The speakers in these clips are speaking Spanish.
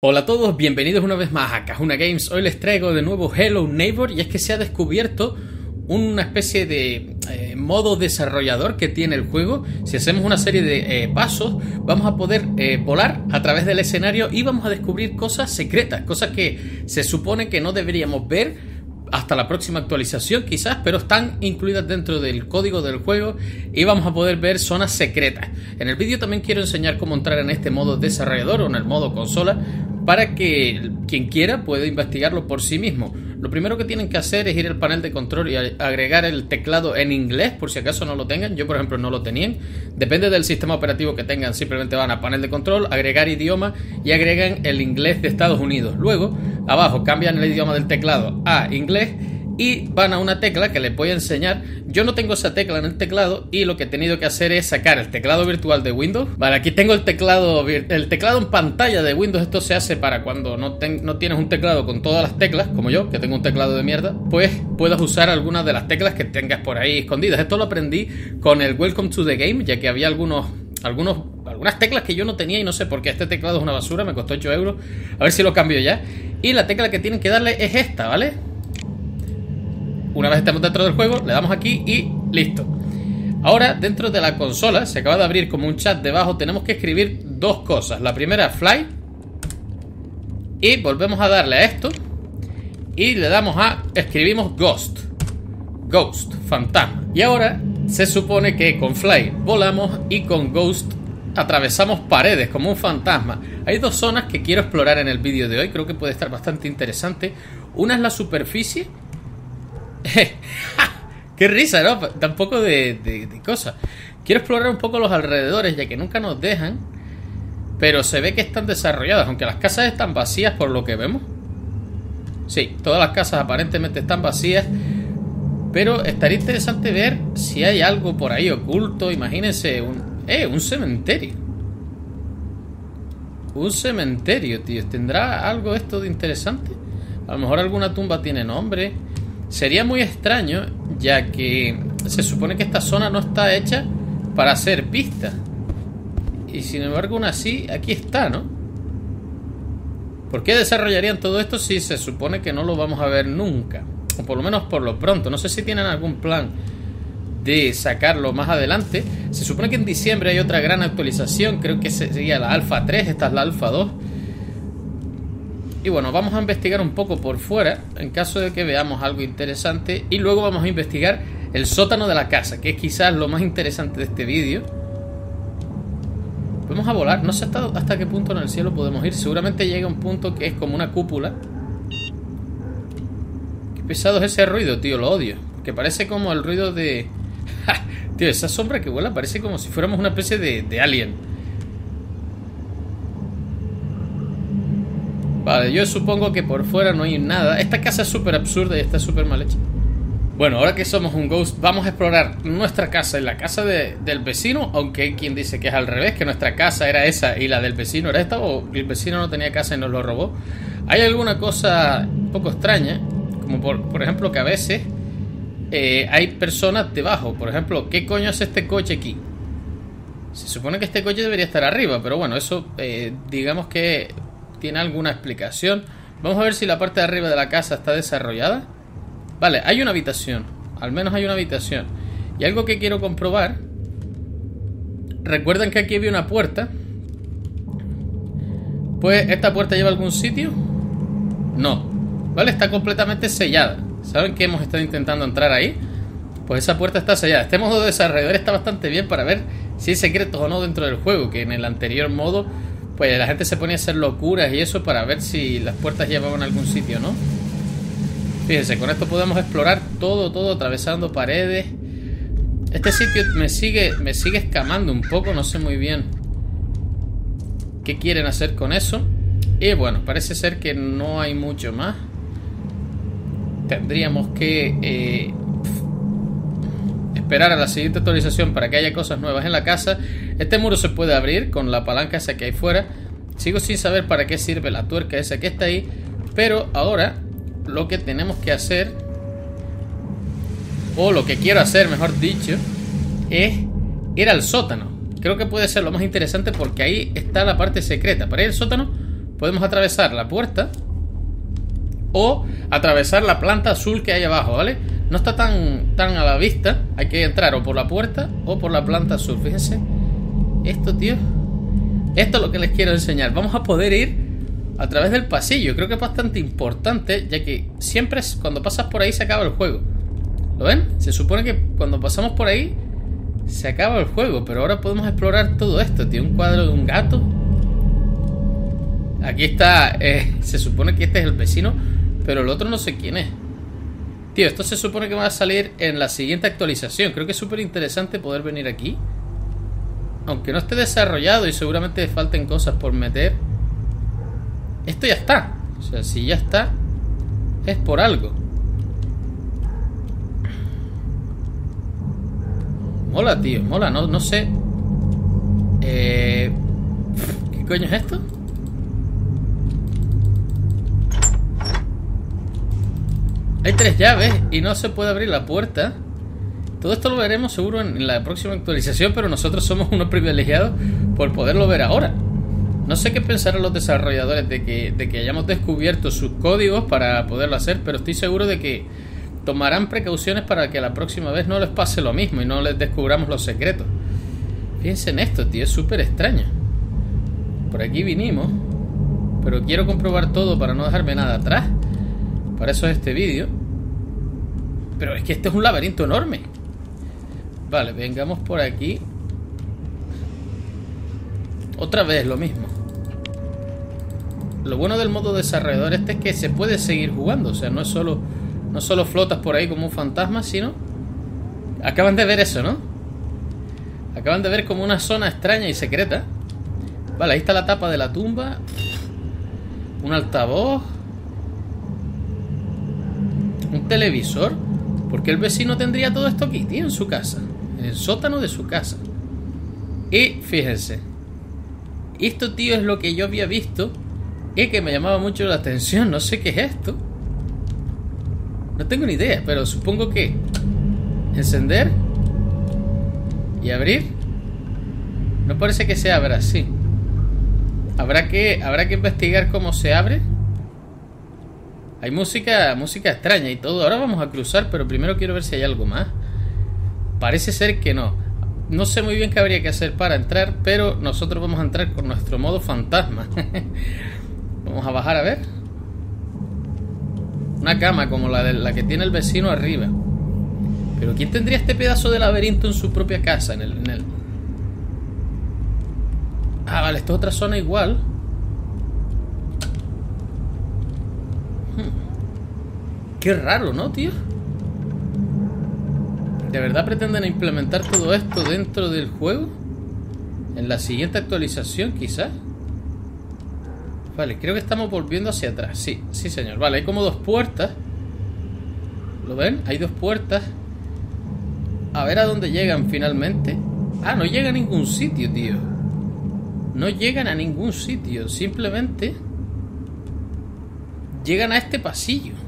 Hola a todos, bienvenidos una vez más a Cajuna Games. Hoy les traigo de nuevo Hello Neighbor y es que se ha descubierto una especie de eh, modo desarrollador que tiene el juego. Si hacemos una serie de eh, pasos, vamos a poder eh, volar a través del escenario y vamos a descubrir cosas secretas, cosas que se supone que no deberíamos ver hasta la próxima actualización quizás, pero están incluidas dentro del código del juego y vamos a poder ver zonas secretas. En el vídeo también quiero enseñar cómo entrar en este modo desarrollador o en el modo consola para que quien quiera pueda investigarlo por sí mismo. Lo primero que tienen que hacer es ir al panel de control y agregar el teclado en inglés, por si acaso no lo tengan. Yo, por ejemplo, no lo tenían. Depende del sistema operativo que tengan. Simplemente van a panel de control, agregar idioma y agregan el inglés de Estados Unidos. Luego, abajo cambian el idioma del teclado a inglés y van a una tecla que les voy a enseñar. Yo no tengo esa tecla en el teclado y lo que he tenido que hacer es sacar el teclado virtual de Windows. Vale, aquí tengo el teclado el teclado en pantalla de Windows. Esto se hace para cuando no, no tienes un teclado con todas las teclas, como yo, que tengo un teclado de mierda, pues puedas usar algunas de las teclas que tengas por ahí escondidas. Esto lo aprendí con el Welcome to the Game, ya que había algunos algunos, algunas teclas que yo no tenía y no sé por qué. Este teclado es una basura, me costó 8 euros. A ver si lo cambio ya. Y la tecla que tienen que darle es esta, ¿vale? Una vez estemos dentro del juego, le damos aquí y listo. Ahora, dentro de la consola, se acaba de abrir como un chat debajo, tenemos que escribir dos cosas. La primera, fly. Y volvemos a darle a esto. Y le damos a, escribimos ghost. Ghost, fantasma. Y ahora se supone que con fly volamos y con ghost atravesamos paredes como un fantasma. Hay dos zonas que quiero explorar en el vídeo de hoy, creo que puede estar bastante interesante. Una es la superficie Qué risa, ¿no? Tampoco de, de, cosas. Quiero explorar un poco los alrededores, ya que nunca nos dejan. Pero se ve que están desarrolladas, aunque las casas están vacías por lo que vemos. Sí, todas las casas aparentemente están vacías. Pero estaría interesante ver si hay algo por ahí oculto. Imagínense un... ¡Eh! Un cementerio. Un cementerio, tío. ¿Tendrá algo esto de interesante? A lo mejor alguna tumba tiene nombre. Sería muy extraño, ya que se supone que esta zona no está hecha para hacer pista. Y sin embargo, aún así, aquí está, ¿no? ¿Por qué desarrollarían todo esto si se supone que no lo vamos a ver nunca? O por lo menos por lo pronto. No sé si tienen algún plan de sacarlo más adelante. Se supone que en diciembre hay otra gran actualización. Creo que sería la Alpha 3. Esta es la Alpha 2 y bueno, vamos a investigar un poco por fuera, en caso de que veamos algo interesante. Y luego vamos a investigar el sótano de la casa, que es quizás lo más interesante de este vídeo. Vamos a volar, no sé hasta, hasta qué punto en el cielo podemos ir. Seguramente llega un punto que es como una cúpula. Qué pesado es ese ruido, tío, lo odio. Que parece como el ruido de... tío, esa sombra que vuela parece como si fuéramos una especie de, de alien. Vale, yo supongo que por fuera no hay nada. Esta casa es súper absurda y está súper mal hecha. Bueno, ahora que somos un ghost, vamos a explorar nuestra casa y la casa del vecino, aunque hay quien dice que es al revés, que nuestra casa era esa y la del vecino era esta, o el vecino no tenía casa y nos lo robó. Hay alguna cosa un poco extraña, como por, ejemplo que a veces eh, hay personas debajo. Por ejemplo, ¿qué coño es este coche aquí? Se supone que este coche debería estar arriba, pero bueno, eso eh, digamos que tiene alguna explicación. Vamos a ver si la parte de arriba de la casa está desarrollada. Vale, hay una habitación. Al menos hay una habitación. Y algo que quiero comprobar. ¿Recuerdan que aquí había una puerta? Pues, ¿esta puerta lleva a algún sitio? No. ¿Vale? Está completamente sellada. ¿Saben que hemos estado intentando entrar ahí? Pues esa puerta está sellada. Este modo de desarrollador está bastante bien para ver si hay secretos o no dentro del juego. Que en el anterior modo pues la gente se ponía a hacer locuras y eso para ver si las puertas llevaban a algún sitio, ¿no? Fíjense, con esto podemos explorar todo, todo, atravesando paredes. Este sitio me sigue, me sigue escamando un poco, no sé muy bien qué quieren hacer con eso. Y bueno, parece ser que no hay mucho más. Tendríamos que eh, esperar a la siguiente actualización para que haya cosas nuevas en la casa. Este muro se puede abrir con la palanca esa que hay fuera. Sigo sin saber para qué sirve la tuerca esa que está ahí. Pero ahora lo que tenemos que hacer, o lo que quiero hacer, mejor dicho, es ir al sótano. Creo que puede ser lo más interesante porque ahí está la parte secreta. Para ir al sótano, podemos atravesar la puerta o atravesar la planta azul que hay abajo, ¿vale? No está tan, tan a la vista. Hay que entrar o por la puerta o por la planta azul. Fíjense. Esto, tío. Esto es lo que les quiero enseñar. Vamos a poder ir a través del pasillo. Creo que es bastante importante, ya que siempre es, cuando pasas por ahí se acaba el juego. ¿Lo ven? Se supone que cuando pasamos por ahí se acaba el juego, pero ahora podemos explorar todo esto. Tiene un cuadro de un gato. Aquí está, eh, se supone que este es el vecino, pero el otro no sé quién es. Tío, esto se supone que va a salir en la siguiente actualización. Creo que es súper interesante poder venir aquí. Aunque no esté desarrollado y seguramente falten cosas por meter. Esto ya está. O sea, si ya está, es por algo. Mola, tío, mola, no, no sé. Eh, ¿Qué coño es esto? Hay tres llaves y no se puede abrir la puerta. Todo esto lo veremos seguro en la próxima actualización, pero nosotros somos unos privilegiados por poderlo ver ahora. No sé qué pensarán los desarrolladores de que, de que hayamos descubierto sus códigos para poderlo hacer, pero estoy seguro de que tomarán precauciones para que la próxima vez no les pase lo mismo y no les descubramos los secretos. Fíjense en esto, tío, es súper extraño. Por aquí vinimos, pero quiero comprobar todo para no dejarme nada atrás. Para eso es este vídeo. Pero es que este es un laberinto enorme. Vale, vengamos por aquí. Otra vez lo mismo. Lo bueno del modo desarrollador este es que se puede seguir jugando. O sea, no es solo, no solo flotas por ahí como un fantasma, sino... Acaban de ver eso, ¿no? Acaban de ver como una zona extraña y secreta. Vale, ahí está la tapa de la tumba. Un altavoz. Un televisor. ¿Por qué el vecino tendría todo esto aquí, tío, en su casa? En el sótano de su casa. Y fíjense. Esto, tío, es lo que yo había visto y que me llamaba mucho la atención. No sé qué es esto. No tengo ni idea, pero supongo que encender y abrir. No parece que se abra así. Habrá que, habrá que investigar cómo se abre. Hay música, música extraña y todo. Ahora vamos a cruzar, pero primero quiero ver si hay algo más. Parece ser que no. No sé muy bien qué habría que hacer para entrar, pero nosotros vamos a entrar con nuestro modo fantasma. vamos a bajar a ver. Una cama como la, de, la que tiene el vecino arriba. Pero ¿quién tendría este pedazo de laberinto en su propia casa? En el. Ah, vale, esta es otra zona igual. Qué raro, ¿no, tío? ¿De verdad pretenden implementar todo esto dentro del juego? En la siguiente actualización, quizás. Vale, creo que estamos volviendo hacia atrás. Sí, sí, señor. Vale, hay como dos puertas. ¿Lo ven? Hay dos puertas. A ver a dónde llegan finalmente. Ah, no llega a ningún sitio, tío. No llegan a ningún sitio. Simplemente llegan a este pasillo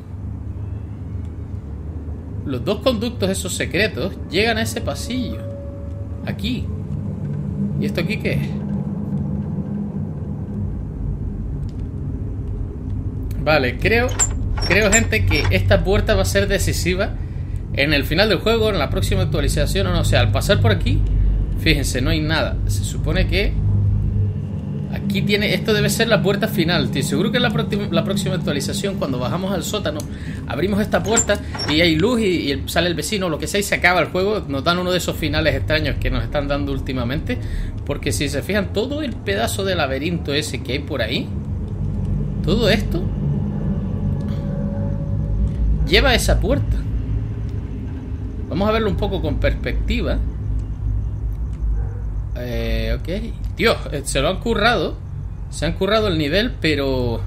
los dos conductos esos secretos llegan a ese pasillo. Aquí. ¿Y esto aquí qué es? Vale, creo, creo gente que esta puerta va a ser decisiva en el final del juego, en la próxima actualización o no. O sea, al pasar por aquí, fíjense, no hay nada. Se supone que Aquí tiene, esto debe ser la puerta final, tío. Seguro que en la, próxima actualización, cuando bajamos al sótano, abrimos esta puerta y hay luz y, sale el vecino, lo que sea, y se acaba el juego. Nos dan uno de esos finales extraños que nos están dando últimamente. Porque si se fijan, todo el pedazo de laberinto ese que hay por ahí, todo esto, lleva esa puerta. Vamos a verlo un poco con perspectiva. Eh, ok. Dios, eh, se lo han currado. Se han currado el nivel, pero...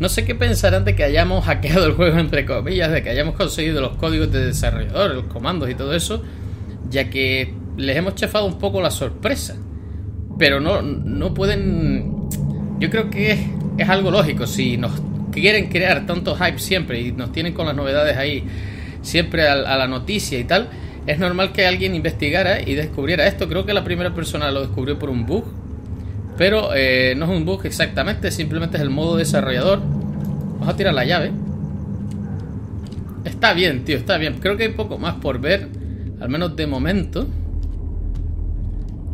No sé qué pensarán de que hayamos hackeado el juego, entre comillas, de que hayamos conseguido los códigos de desarrollador, los comandos y todo eso, ya que les hemos chafado un poco la sorpresa. Pero no, no pueden... Yo creo que es, algo lógico. Si nos quieren crear tanto hype siempre y nos tienen con las novedades ahí siempre a la noticia y tal, es normal que alguien investigara y descubriera esto. Creo que la primera persona lo descubrió por un bug. Pero eh, no es un bug exactamente, simplemente es el modo desarrollador. Vamos a tirar la llave. Está bien, tío, está bien. Creo que hay poco más por ver, al menos de momento.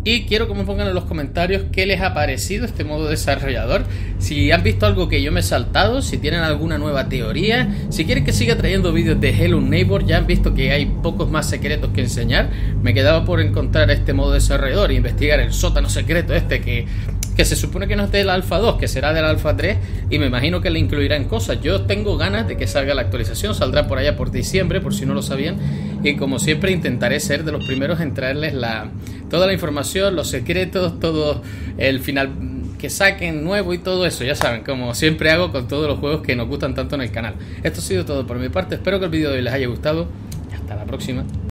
Y quiero que me pongan en los comentarios qué les ha parecido este modo desarrollador. Si han visto algo que yo me he saltado, si tienen alguna nueva teoría, si quieren que siga trayendo vídeos de Hello Neighbor, ya han visto que hay pocos más secretos que enseñar. Me quedaba por encontrar este modo desarrollador e investigar el sótano secreto este que que se supone que no es del Alpha 2, que será del Alpha 3, y me imagino que le incluirán cosas. Yo tengo ganas de que salga la actualización, saldrá por allá por diciembre, por si no lo sabían, y como siempre intentaré ser de los primeros en traerles la, toda la información, los secretos, todo el final que saquen nuevo y todo eso, ya saben, como siempre hago con todos los juegos que nos gustan tanto en el canal. Esto ha sido todo por mi parte, espero que el vídeo de hoy les haya gustado, y hasta la próxima.